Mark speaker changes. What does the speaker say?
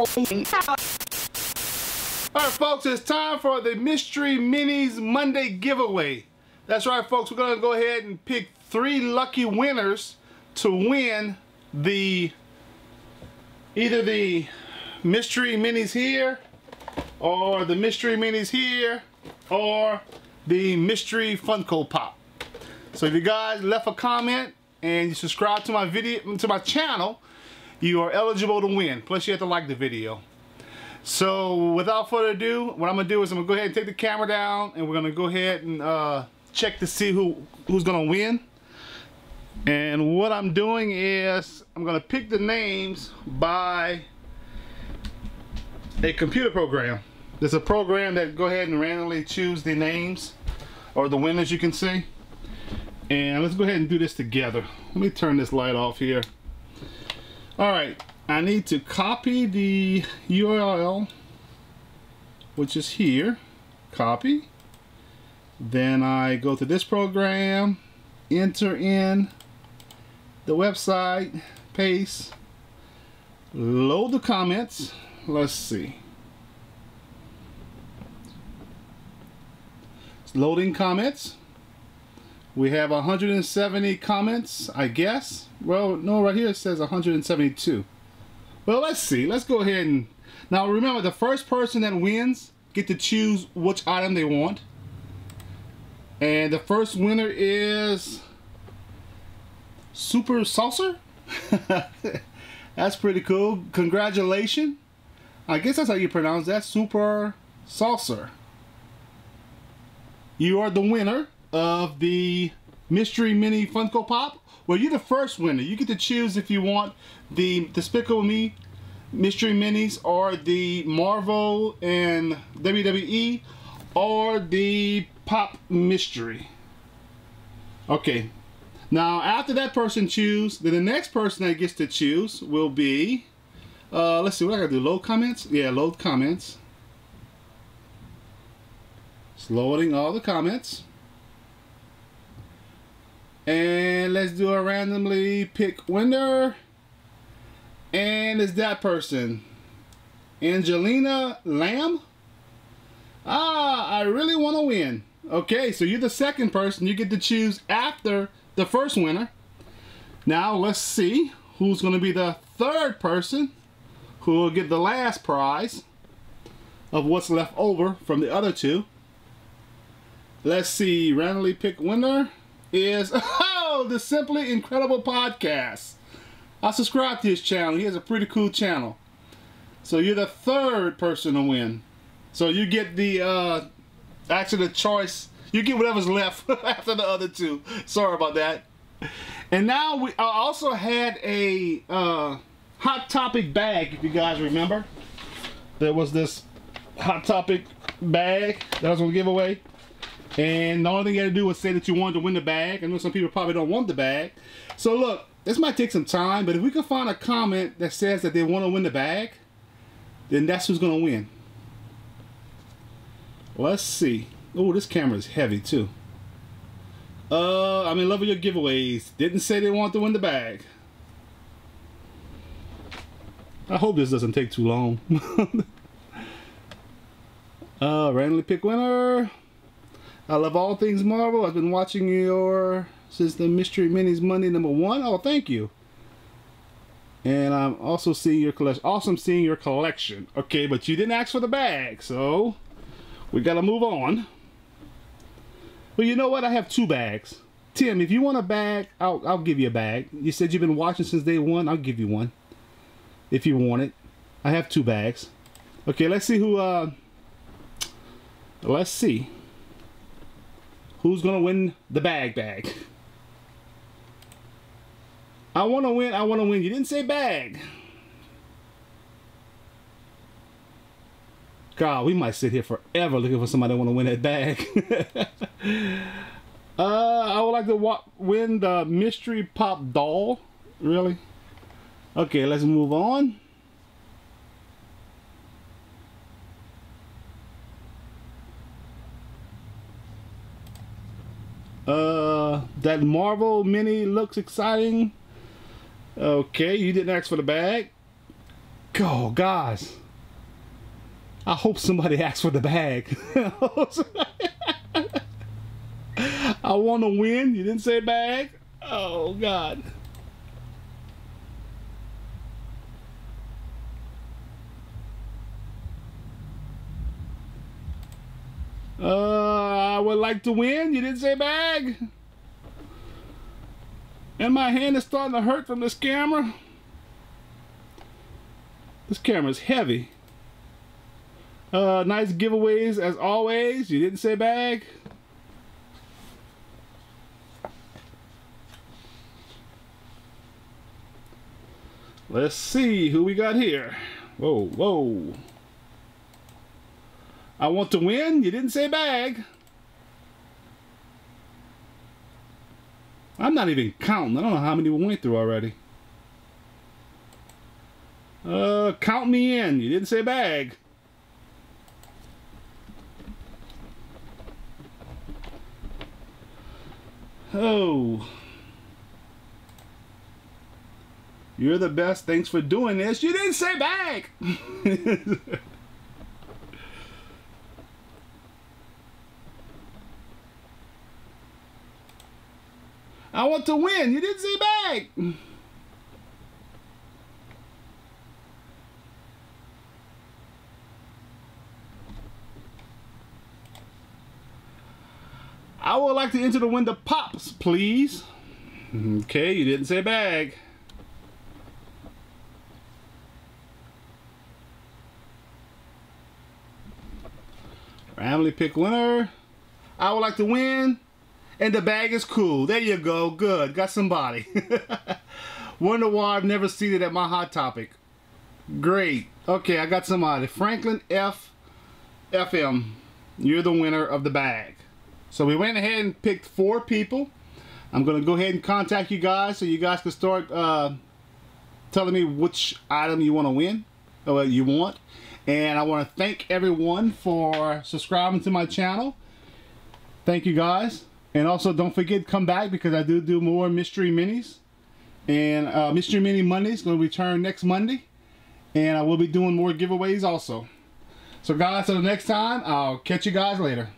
Speaker 1: Alright folks, it's time for the Mystery Minis Monday giveaway. That's right folks, we're going to go ahead and pick three lucky winners to win the either the Mystery Minis here or the Mystery Minis here or the Mystery Funko Pop. So if you guys left a comment and you subscribe to my video to my channel, you are eligible to win. Plus you have to like the video. So without further ado, what I'm gonna do is I'm gonna go ahead and take the camera down and we're gonna go ahead and uh, check to see who who's gonna win. And what I'm doing is I'm gonna pick the names by a computer program. There's a program that go ahead and randomly choose the names or the winners you can see. And let's go ahead and do this together. Let me turn this light off here. All right, I need to copy the URL, which is here, copy. Then I go to this program, enter in the website, paste, load the comments. Let's see. It's loading comments. We have 170 comments, I guess. Well, no, right here it says 172. Well, let's see. Let's go ahead and... Now, remember, the first person that wins get to choose which item they want. And the first winner is... Super Saucer? that's pretty cool. Congratulations. I guess that's how you pronounce that. Super Saucer. You are the winner of the Mystery Mini Funko Pop. Well, you're the first winner. You get to choose if you want the Despicable Me Mystery Minis or the Marvel and WWE or the Pop Mystery. Okay. Now, after that person choose, then the next person that gets to choose will be, uh, let's see, what I gotta do, load comments? Yeah, load comments. It's loading all the comments. And let's do a randomly pick winner. And it's that person. Angelina Lamb. Ah, I really want to win. Okay, so you're the second person. You get to choose after the first winner. Now let's see who's going to be the third person who will get the last prize of what's left over from the other two. Let's see, randomly pick winner is oh the Simply Incredible Podcast. I subscribe to his channel. He has a pretty cool channel. So you're the third person to win. So you get the uh actually the choice. You get whatever's left after the other two. Sorry about that. And now we I also had a uh, Hot Topic bag, if you guys remember. There was this Hot Topic bag that I was to give away. And the only thing you had to do was say that you wanted to win the bag. I know some people probably don't want the bag. So look, this might take some time, but if we can find a comment that says that they want to win the bag, then that's who's going to win. Let's see. Oh, this camera is heavy too. Uh, I'm in love with your giveaways. Didn't say they want to win the bag. I hope this doesn't take too long. uh, randomly pick winner. I love all things Marvel. I've been watching your since the Mystery Minis Monday number one. Oh, thank you. And I'm also seeing your collection. Awesome seeing your collection. Okay, but you didn't ask for the bag, so we gotta move on. Well, you know what? I have two bags. Tim, if you want a bag, I'll, I'll give you a bag. You said you've been watching since day one. I'll give you one. If you want it. I have two bags. Okay, let's see who, uh, let's see. Who's gonna win the bag bag? I wanna win, I wanna win. You didn't say bag. God, we might sit here forever looking for somebody that want to win that bag. uh, I would like to win the mystery pop doll. Really? Okay, let's move on. Uh, that Marvel mini looks exciting. Okay, you didn't ask for the bag. Oh, guys. I hope somebody asks for the bag. I want to win. You didn't say bag? Oh, God. Uh, I would like to win. You didn't say bag. And my hand is starting to hurt from this camera. This camera is heavy. Uh, nice giveaways as always. You didn't say bag. Let's see who we got here. Whoa, whoa. I want to win. You didn't say bag. I'm not even counting. I don't know how many we went through already. Uh, count me in. You didn't say bag. Oh. You're the best. Thanks for doing this. You didn't say bag. I want to win. You didn't say bag. I would like to enter the window pops, please. Okay, you didn't say bag. Family pick winner. I would like to win. And the bag is cool. There you go. Good. Got somebody. Wonder why I've never seen it at my Hot Topic. Great. Okay, I got somebody. Franklin F. FM. You're the winner of the bag. So we went ahead and picked four people. I'm going to go ahead and contact you guys so you guys can start uh, telling me which item you want to win or you want. And I want to thank everyone for subscribing to my channel. Thank you guys. And also don't forget to come back because I do do more mystery minis. And uh, Mystery Mini Monday is going to return next Monday. And I will be doing more giveaways also. So guys, until the next time, I'll catch you guys later.